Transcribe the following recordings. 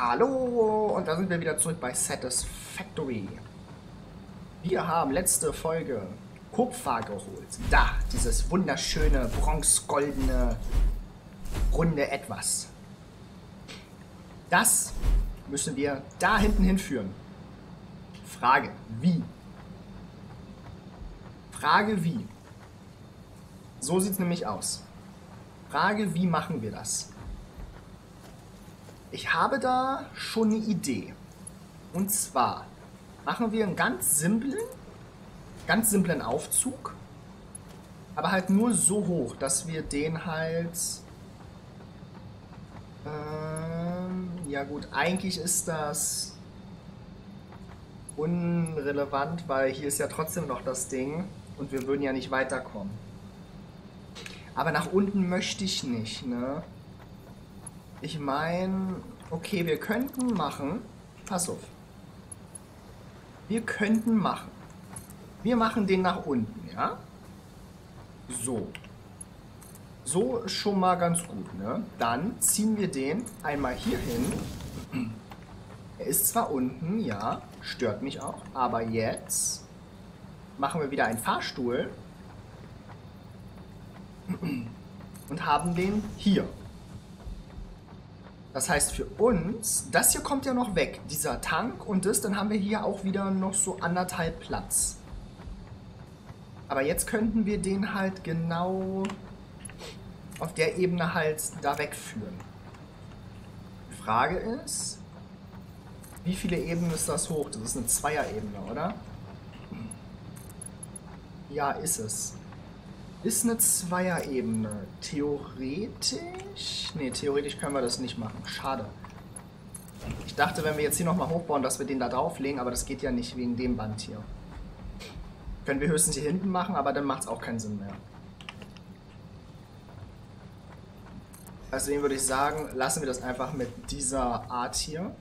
Hallo und da sind wir wieder zurück bei Satisfactory. Wir haben letzte Folge Kupfer geholt. Da, dieses wunderschöne bronzegoldene runde Etwas. Das müssen wir da hinten hinführen. Frage, wie? Frage, wie? So sieht es nämlich aus. Frage, wie machen wir das? Ich habe da schon eine Idee. Und zwar machen wir einen ganz simplen, ganz simplen Aufzug, aber halt nur so hoch, dass wir den halt... Ähm, ja gut, eigentlich ist das unrelevant, weil hier ist ja trotzdem noch das Ding und wir würden ja nicht weiterkommen. Aber nach unten möchte ich nicht, ne? Ich meine, okay, wir könnten machen. Pass auf. Wir könnten machen. Wir machen den nach unten, ja? So. So ist schon mal ganz gut, ne? Dann ziehen wir den einmal hier hin. Er ist zwar unten, ja, stört mich auch, aber jetzt machen wir wieder einen Fahrstuhl und haben den hier. Das heißt für uns, das hier kommt ja noch weg, dieser Tank und das, dann haben wir hier auch wieder noch so anderthalb Platz. Aber jetzt könnten wir den halt genau auf der Ebene halt da wegführen. Die Frage ist, wie viele Ebenen ist das hoch? Das ist eine Zweier-Ebene, oder? Ja, ist es. Ist eine Zweier-Ebene. Theoretisch? Ne, theoretisch können wir das nicht machen. Schade. Ich dachte, wenn wir jetzt hier nochmal hochbauen, dass wir den da drauflegen, aber das geht ja nicht wegen dem Band hier. Können wir höchstens hier hinten machen, aber dann macht es auch keinen Sinn mehr. Deswegen würde ich sagen, lassen wir das einfach mit dieser Art hier.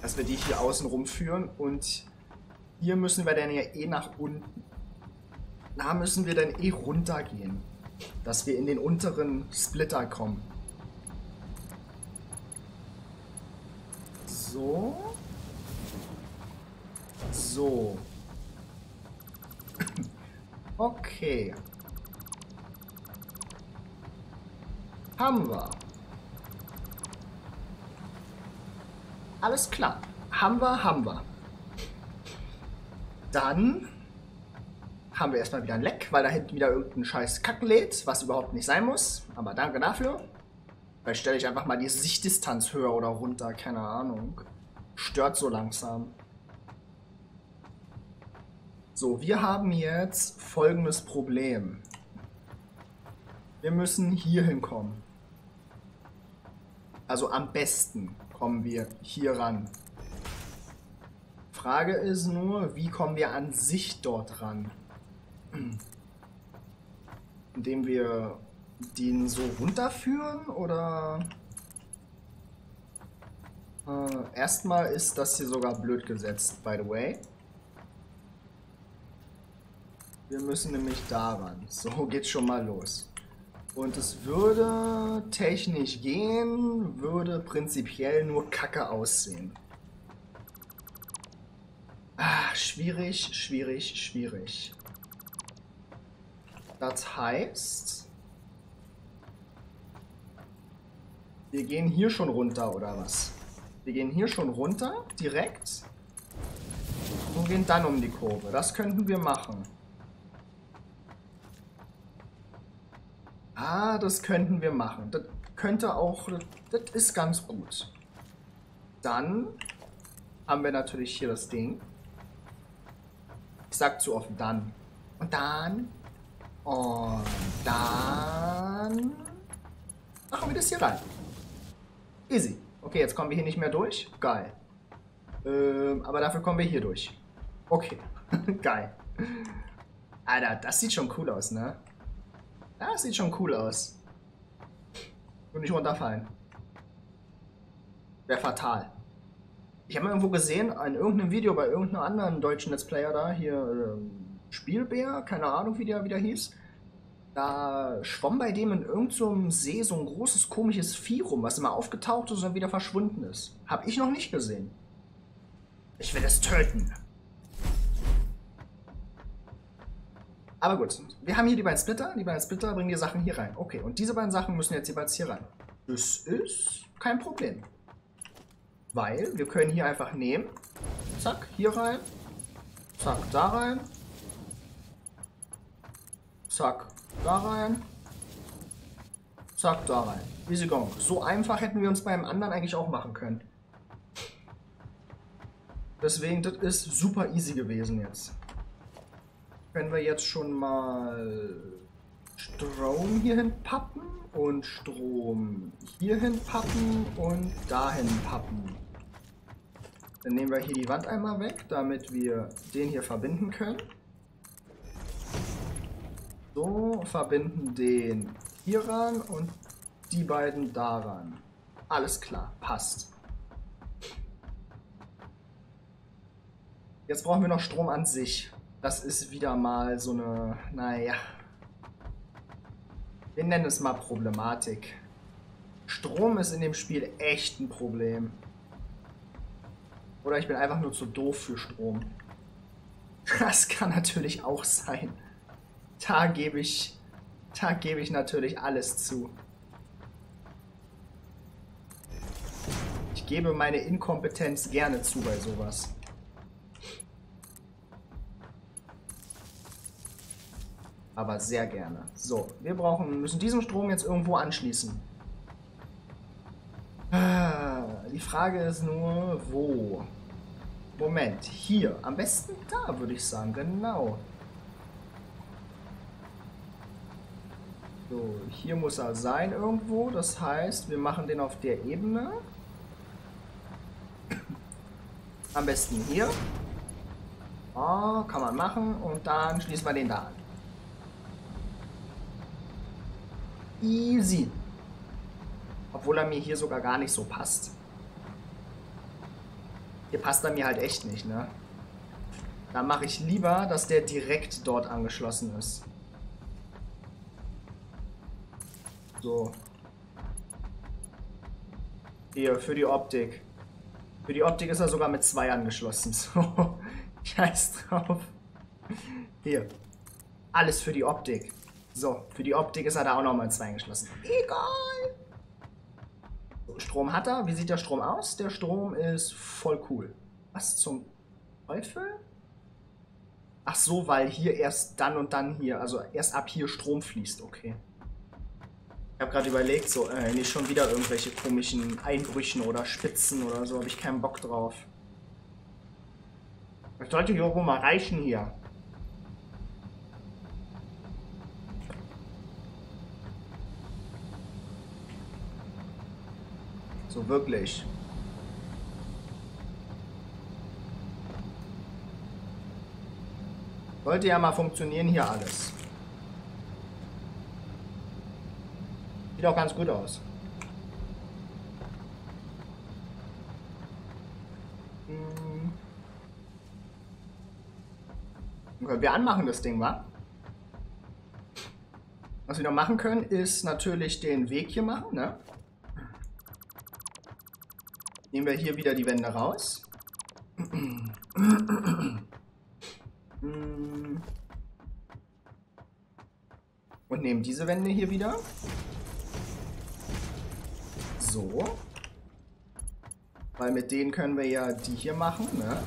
Dass wir die hier außen rumführen und hier müssen wir dann ja eh nach unten. Da müssen wir dann eh runtergehen. Dass wir in den unteren Splitter kommen. So. So. okay. Haben wir. Alles klar. Haben wir, haben wir. Dann haben wir erstmal wieder ein Leck, weil da hinten wieder irgendein scheiß Kack lädt, was überhaupt nicht sein muss. Aber danke dafür. Vielleicht stelle ich einfach mal die Sichtdistanz höher oder runter, keine Ahnung. Stört so langsam. So, wir haben jetzt folgendes Problem. Wir müssen hier hinkommen. Also am besten kommen wir hier ran. Frage ist nur, wie kommen wir an sich dort ran? Indem wir den so runterführen oder... Äh, erstmal ist das hier sogar blöd gesetzt, by the way. Wir müssen nämlich daran. So geht's schon mal los. Und es würde technisch gehen, würde prinzipiell nur kacke aussehen. Ah, schwierig, schwierig, schwierig. Das heißt, wir gehen hier schon runter, oder was? Wir gehen hier schon runter, direkt. Und gehen dann um die Kurve. Das könnten wir machen. Ah, das könnten wir machen. Das könnte auch... Das ist ganz gut. Dann haben wir natürlich hier das Ding. Ich sag zu oft dann. Und dann und dann machen wir das hier rein. Easy. Okay, jetzt kommen wir hier nicht mehr durch. Geil. Ähm, aber dafür kommen wir hier durch. Okay. Geil. Alter, das sieht schon cool aus, ne? Das sieht schon cool aus. Und nicht runterfallen. Wäre fatal. Ich habe irgendwo gesehen, in irgendeinem Video bei irgendeinem anderen deutschen Let's Player da, hier, ähm, Spielbär, keine Ahnung, wie der wieder hieß. Da schwamm bei dem in irgendeinem See so ein großes komisches Vieh rum, was immer aufgetaucht ist und wieder verschwunden ist. Hab ich noch nicht gesehen. Ich will es töten. Aber gut, wir haben hier die beiden Splitter. Die beiden Splitter bringen die Sachen hier rein. Okay, und diese beiden Sachen müssen jetzt jeweils hier rein. Das ist kein Problem. Weil wir können hier einfach nehmen. Zack, hier rein. Zack, da rein. Zack, da rein. Zack, da rein. Easy go. So einfach hätten wir uns beim anderen eigentlich auch machen können. Deswegen, das ist super easy gewesen jetzt. Können wir jetzt schon mal Strom hierhin pappen und Strom hierhin pappen und dahin pappen. Dann nehmen wir hier die Wand einmal weg, damit wir den hier verbinden können. So, verbinden den hier ran und die beiden daran. Alles klar, passt. Jetzt brauchen wir noch Strom an sich. Das ist wieder mal so eine, naja, wir nennen es mal Problematik. Strom ist in dem Spiel echt ein Problem. Oder ich bin einfach nur zu doof für Strom. Das kann natürlich auch sein. Da gebe ich, da gebe ich natürlich alles zu. Ich gebe meine Inkompetenz gerne zu bei sowas. Aber sehr gerne. So, wir brauchen, müssen diesen Strom jetzt irgendwo anschließen. Ah, die Frage ist nur, wo? Moment, hier. Am besten da, würde ich sagen. Genau. So, hier muss er sein irgendwo. Das heißt, wir machen den auf der Ebene. Am besten hier. Oh, kann man machen. Und dann schließen wir den da an. Easy. Obwohl er mir hier sogar gar nicht so passt. Hier passt er mir halt echt nicht, ne? Da mache ich lieber, dass der direkt dort angeschlossen ist. So. Hier, für die Optik. Für die Optik ist er sogar mit zwei angeschlossen. So. Scheiß drauf. Hier. Alles für die Optik. So, für die Optik ist er da auch nochmal zwei eingeschlossen. Egal. Strom hat er. Wie sieht der Strom aus? Der Strom ist voll cool. Was zum Teufel? Ach so, weil hier erst dann und dann hier, also erst ab hier Strom fließt, okay. Ich habe gerade überlegt, so, äh, nicht schon wieder irgendwelche komischen Einbrüchen oder Spitzen oder so, habe ich keinen Bock drauf. Das sollte hier irgendwo mal reichen hier. So wirklich. Sollte ja mal funktionieren hier alles. Sieht auch ganz gut aus. Hm. Können wir anmachen das Ding, wa? Was wir noch machen können, ist natürlich den Weg hier machen, ne? Nehmen wir hier wieder die Wände raus. Und nehmen diese Wände hier wieder. So. Weil mit denen können wir ja die hier machen, ne?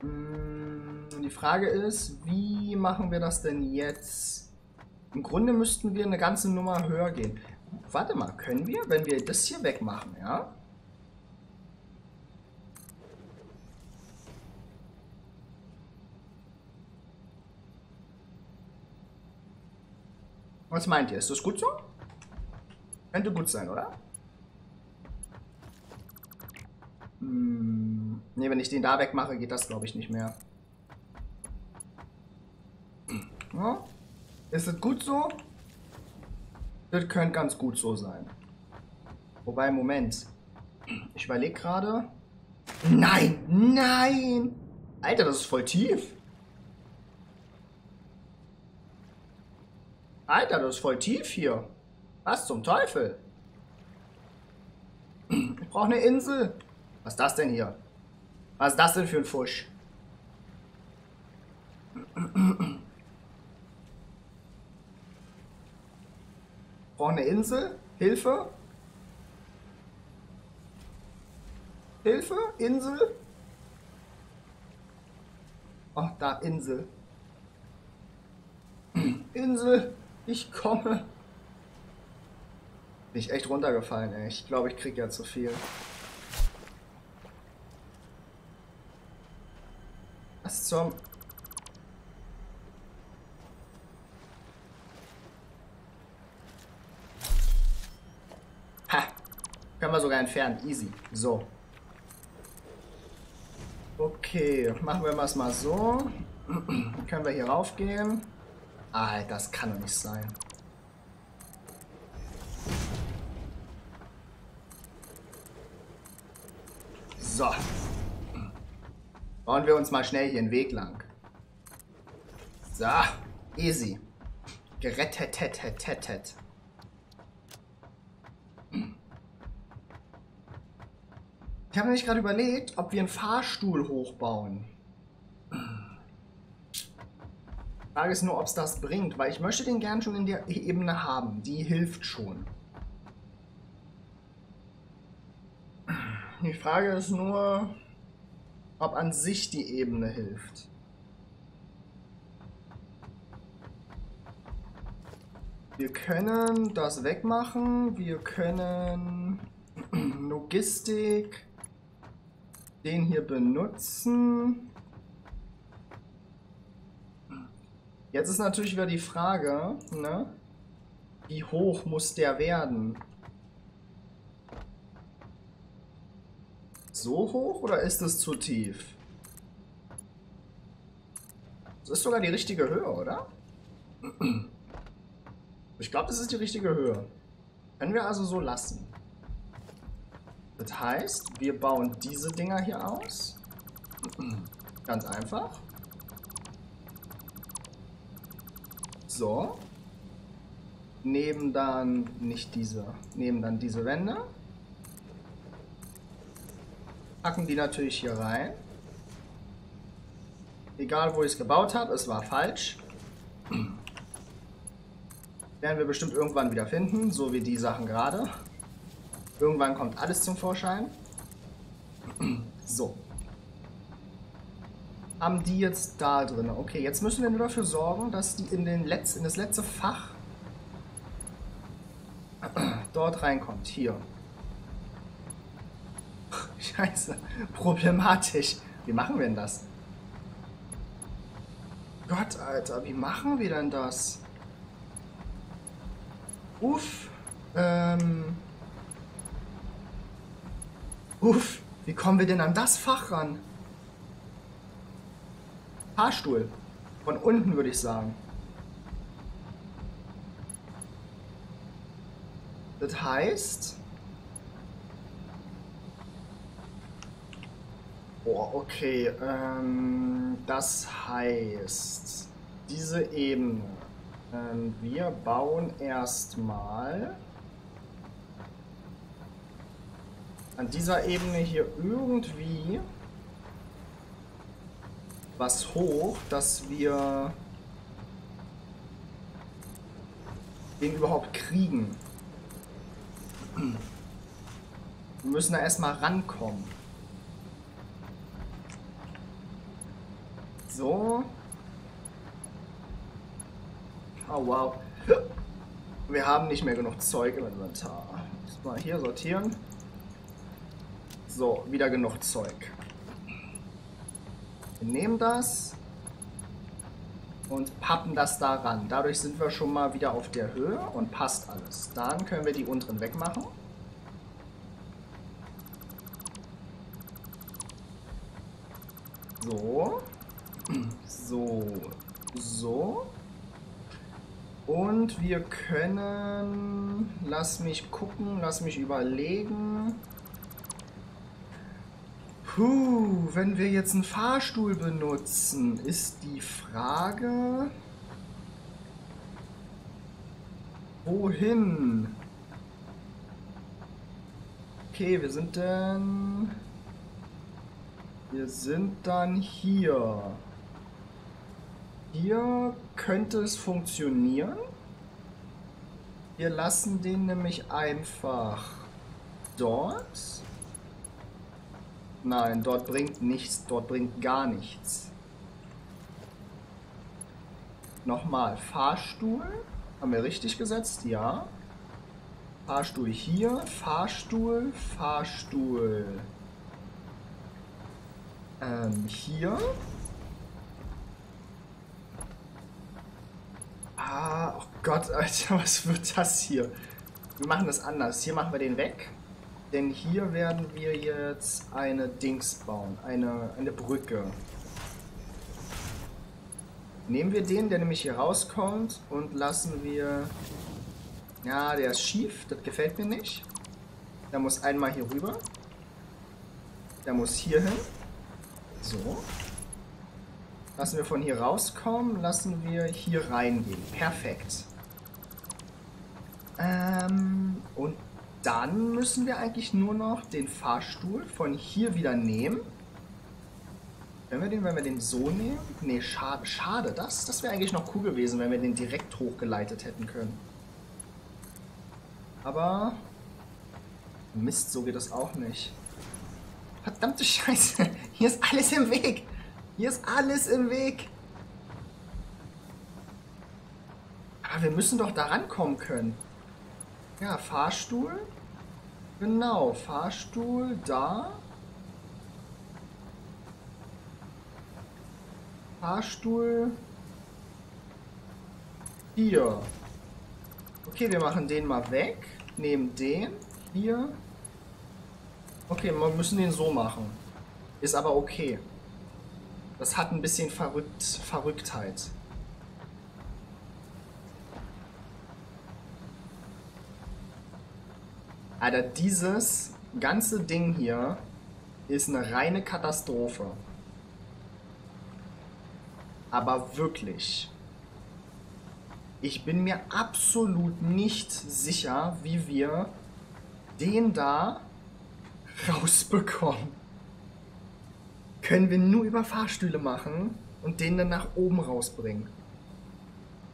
Hm, die Frage ist, wie machen wir das denn jetzt? Im Grunde müssten wir eine ganze Nummer höher gehen. Warte mal, können wir, wenn wir das hier wegmachen, ja? Was meint ihr? Ist das gut so? Könnte gut sein, oder? Hm, ne, wenn ich den da wegmache, geht das, glaube ich, nicht mehr. Ja. Ist es gut so? Das könnte ganz gut so sein. Wobei, Moment. Ich überlege gerade. Nein, nein! Alter, das ist voll tief. Alter, das ist voll tief hier. Was zum Teufel? Ich brauche eine Insel. Was ist das denn hier? Was ist das denn für ein Fusch? Brauche eine Insel? Hilfe? Hilfe? Insel? Oh, da, Insel. Insel, ich komme. Bin ich echt runtergefallen, ey. Ich glaube, ich krieg ja zu viel. Was zum... Ha! Können wir sogar entfernen. Easy. So. Okay, machen wir es mal so. Können wir hier raufgehen? Ah, das kann doch nicht sein. So. Bauen wir uns mal schnell hier einen Weg lang. So, easy. Gerettet. Ich habe nämlich gerade überlegt, ob wir einen Fahrstuhl hochbauen. Die Frage ist nur, ob es das bringt, weil ich möchte den gern schon in der Ebene haben. Die hilft schon. Die Frage ist nur, ob an sich die Ebene hilft. Wir können das wegmachen. Wir können Logistik den hier benutzen. Jetzt ist natürlich wieder die Frage, ne? Wie hoch muss der werden? So hoch oder ist es zu tief? Das ist sogar die richtige Höhe, oder? Ich glaube, das ist die richtige Höhe. Können wir also so lassen. Das heißt, wir bauen diese Dinger hier aus. Ganz einfach. So. Nehmen dann nicht diese, nehmen dann diese Wände. Packen die natürlich hier rein. Egal wo ich es gebaut habe, es war falsch. Werden wir bestimmt irgendwann wieder finden, so wie die Sachen gerade. Irgendwann kommt alles zum Vorschein. So. Haben die jetzt da drin? Okay, jetzt müssen wir nur dafür sorgen, dass die in, den Letz-, in das letzte Fach dort reinkommt. Hier. Scheiße. Problematisch. Wie machen wir denn das? Gott, Alter, wie machen wir denn das? Uff. Ähm. Uff, wie kommen wir denn an das Fach ran? Fahrstuhl. Von unten würde ich sagen. Das heißt... Oh, okay. Ähm, das heißt, diese Ebene. Ähm, wir bauen erstmal... an dieser Ebene hier irgendwie was hoch, dass wir den überhaupt kriegen. Wir müssen da erstmal rankommen. So. Oh wow. Wir haben nicht mehr genug Zeug im Inventar. Mal hier sortieren. So, wieder genug Zeug. Wir nehmen das und pappen das da ran. Dadurch sind wir schon mal wieder auf der Höhe und passt alles. Dann können wir die unteren wegmachen. So. So. So. Und wir können... Lass mich gucken, lass mich überlegen. Puh, wenn wir jetzt einen Fahrstuhl benutzen, ist die Frage... Wohin? Okay, wir sind dann... Wir sind dann hier. Hier könnte es funktionieren. Wir lassen den nämlich einfach dort. Nein, dort bringt nichts, dort bringt gar nichts. Nochmal, Fahrstuhl. Haben wir richtig gesetzt? Ja. Fahrstuhl hier, Fahrstuhl, Fahrstuhl. Ähm, hier. Ah, oh Gott, Alter, was wird das hier? Wir machen das anders. Hier machen wir den weg. Denn hier werden wir jetzt eine Dings bauen. Eine, eine Brücke. Nehmen wir den, der nämlich hier rauskommt und lassen wir... Ja, der ist schief. Das gefällt mir nicht. Der muss einmal hier rüber. Der muss hier hin. So. Lassen wir von hier rauskommen. Lassen wir hier reingehen. Perfekt. Ähm, und dann müssen wir eigentlich nur noch den Fahrstuhl von hier wieder nehmen. Wenn wir den, wenn wir den so nehmen? Ne, schade, schade. Das, das wäre eigentlich noch cool gewesen, wenn wir den direkt hochgeleitet hätten können. Aber... Mist, so geht das auch nicht. Verdammte Scheiße. Hier ist alles im Weg. Hier ist alles im Weg. Aber wir müssen doch da rankommen können. Ja, Fahrstuhl. Genau, Fahrstuhl da. Fahrstuhl hier. Okay, wir machen den mal weg. Nehmen den hier. Okay, wir müssen den so machen. Ist aber okay. Das hat ein bisschen verrückt, Verrücktheit. Alter, dieses ganze Ding hier ist eine reine Katastrophe. Aber wirklich. Ich bin mir absolut nicht sicher, wie wir den da rausbekommen. Können wir nur über Fahrstühle machen und den dann nach oben rausbringen.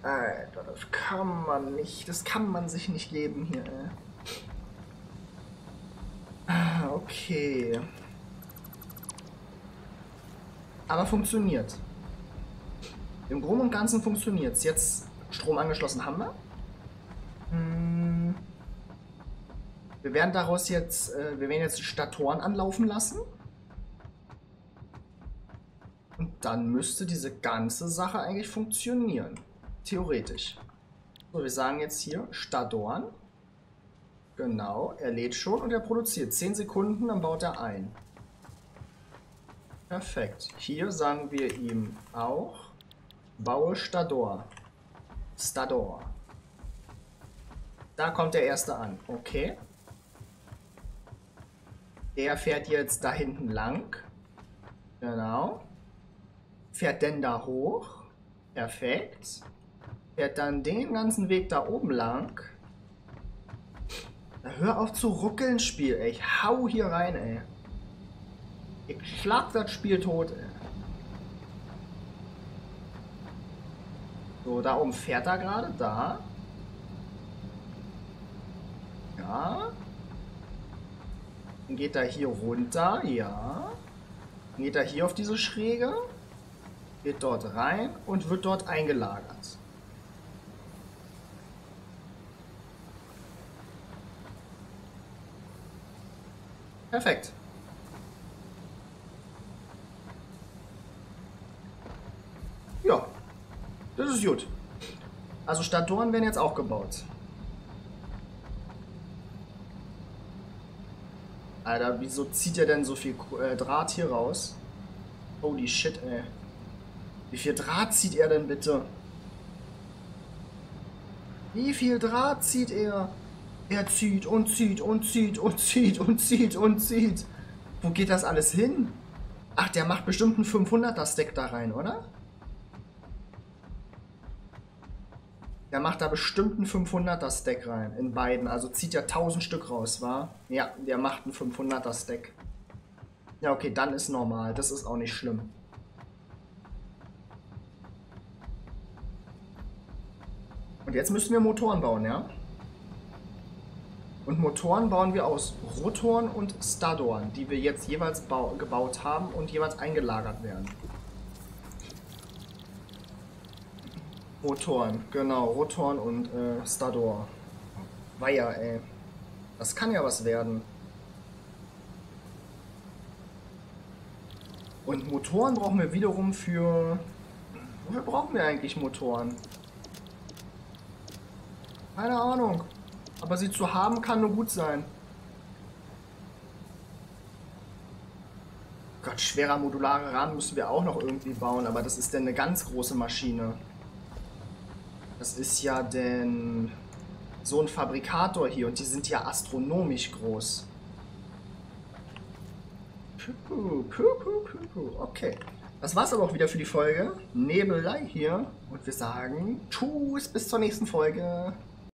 Alter, das kann man nicht. Das kann man sich nicht geben hier, ey. Okay. Aber funktioniert. Im Groben und Ganzen funktioniert es. Jetzt Strom angeschlossen haben wir. Hm. Wir werden daraus jetzt, äh, wir werden jetzt Statoren anlaufen lassen. Und dann müsste diese ganze Sache eigentlich funktionieren. Theoretisch. So, wir sagen jetzt hier Stadorn. Genau, er lädt schon und er produziert. 10 Sekunden, dann baut er ein. Perfekt. Hier sagen wir ihm auch, baue Stador. Stador. Da kommt der erste an. Okay. Der fährt jetzt da hinten lang. Genau. Fährt denn da hoch. Perfekt. Fährt dann den ganzen Weg da oben lang. Hör auf zu ruckeln, Spiel, ey. Ich hau hier rein, ey. Ich schlag das Spiel tot, ey. So, da oben fährt er gerade, da. Ja. Dann geht er hier runter, ja. Dann geht er hier auf diese Schräge. Geht dort rein und wird dort eingelagert. Perfekt. Ja, das ist gut. Also Statoren werden jetzt auch gebaut. Alter, wieso zieht er denn so viel äh, Draht hier raus? Holy shit, ey. Wie viel Draht zieht er denn bitte? Wie viel Draht zieht er? Er zieht und zieht und zieht und zieht und zieht und zieht. Wo geht das alles hin? Ach, der macht bestimmt einen 500er Stack da rein, oder? Der macht da bestimmt einen 500er Stack rein in beiden. Also zieht ja 1000 Stück raus, war? Ja, der macht einen 500er Stack. Ja, okay, dann ist normal. Das ist auch nicht schlimm. Und jetzt müssen wir Motoren bauen, ja? Und Motoren bauen wir aus Rotoren und Stadoren, die wir jetzt jeweils gebaut haben und jeweils eingelagert werden. Motoren, genau, Rotoren und äh, Stador. Weiher, ey. Das kann ja was werden. Und Motoren brauchen wir wiederum für... Wofür brauchen wir eigentlich Motoren? Keine Ahnung. Aber sie zu haben kann nur gut sein. Gott, schwerer modularer Rahmen müssen wir auch noch irgendwie bauen, aber das ist denn eine ganz große Maschine. Das ist ja denn so ein Fabrikator hier und die sind ja astronomisch groß. Puh, puh, puh, Okay. Das war's aber auch wieder für die Folge. Nebelei hier. Und wir sagen Tschüss, bis zur nächsten Folge.